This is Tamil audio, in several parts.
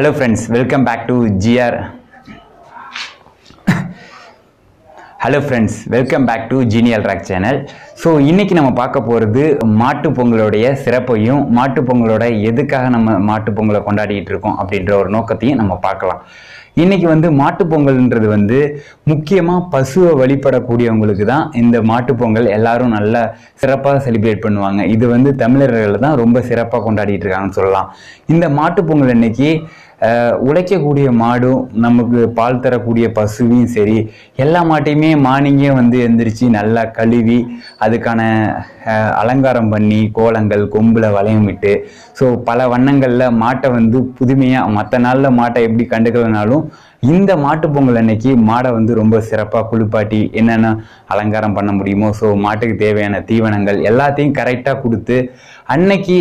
Hello friends welcome back to G R hello friends welcome back to genial rock channel so இன்றைக்கி நம்ம பார்க்க போகிறது மாட்டுப்பொங்கலுடைய சிறப்பையும் மாட்டுப் பொங்கலோட எதுக்காக நம்ம மாட்டுப் பொங்கலை கொண்டாடிட்டு இருக்கோம் அப்படின்ற ஒரு நோக்கத்தையும் நம்ம பார்க்கலாம். இன்னைக்கு வந்து மாட்டுப்பொங்கல்ன்றது வந்து முக்கியமாக பசுவை வழிபடக்கூடியவங்களுக்கு தான் இந்த மாட்டுப் பொங்கல் எல்லாரும் நல்லா சிறப்பாக செலிப்ரேட் பண்ணுவாங்க. இது வந்து தமிழர்கள் தான் ரொம்ப சிறப்பாக கொண்டாடிட்டு இருக்காங்கன்னு சொல்லலாம். இந்த மாட்டுப் பொங்கல் அன்னைக்கு உழைக்கக்கூடிய மாடும் நமக்கு பால் தரக்கூடிய பசுவையும் சரி எல்லா மாட்டையுமே மார்னிங்கே வந்து எந்திரிச்சு நல்லா கழுவி அதுக்கான அலங்காரம் பண்ணி கோலங்கள் கொம்பில் வளையம் விட்டு ஸோ பல வண்ணங்களில் மாட்டை வந்து புதுமையாக மற்ற நாளில் மாட்டை எப்படி கண்டுக்கலனாலும் இந்த மாட்டு பொங்கல் அன்னைக்கு மாடை வந்து ரொம்ப சிறப்பாக குளிப்பாட்டி என்னென்ன அலங்காரம் பண்ண முடியுமோ ஸோ மாட்டுக்கு தேவையான தீவனங்கள் எல்லாத்தையும் கரெக்டாக கொடுத்து அன்னைக்கு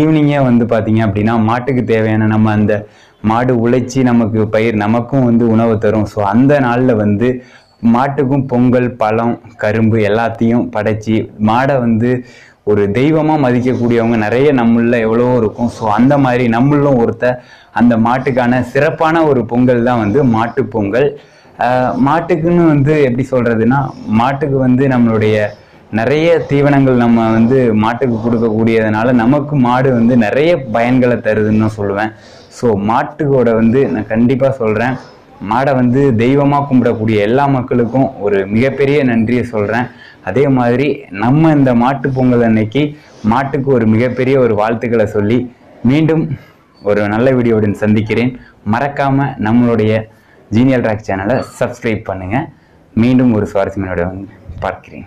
ஈவினிங்கே வந்து பார்த்தீங்க அப்படின்னா மாட்டுக்கு தேவையான நம்ம அந்த மாடு உழைச்சி நமக்கு பயிர் நமக்கும் வந்து உணவு தரும். ஸோ அந்த நாளில் வந்து மாட்டுக்கும் பொங்கல் பழம் கரும்பு எல்லாத்தையும் படைச்சி மாடை வந்து ஒரு தெய்வமாக மதிக்கக்கூடியவங்க நிறைய நம்மளில் எவ்வளவோ இருக்கும். ஸோ அந்த மாதிரி நம்மளும் ஒருத்த அந்த மாட்டுக்கான சிறப்பான ஒரு பொங்கல் தான் வந்து மாட்டு பொங்கல். மாட்டுக்குன்னு வந்து எப்படி சொல்கிறதுனா மாட்டுக்கு வந்து நம்மளுடைய நிறைய தீவனங்கள் நம்ம வந்து மாட்டுக்கு கொடுக்கக்கூடியதுனால நமக்கு மாடு வந்து நிறைய பயன்களை தருதுன்னு சொல்லுவேன். ஸோ மாட்டுக்கோட வந்து நான் கண்டிப்பாக சொல்கிறேன் மாடை வந்து தெய்வமாக கும்பிடக்கூடிய எல்லா மக்களுக்கும் ஒரு மிகப்பெரிய நன்றியை சொல்கிறேன் அதே மாதிரி நம்ம இந்த மாட்டு பொங்கல் அன்னைக்கு மாட்டுக்கு ஒரு மிகப்பெரிய ஒரு வாழ்த்துக்களை சொல்லி மீண்டும் ஒரு நல்ல வீடியோவுடன் சந்திக்கிறேன். மறக்காமல் நம்மளுடைய ஜீனியல் ட்ராக் சேனலை சப்ஸ்கிரைப் பண்ணுங்கள் மீண்டும் ஒரு சுவாரஸ்யமான வந்து பார்க்கிறேன்.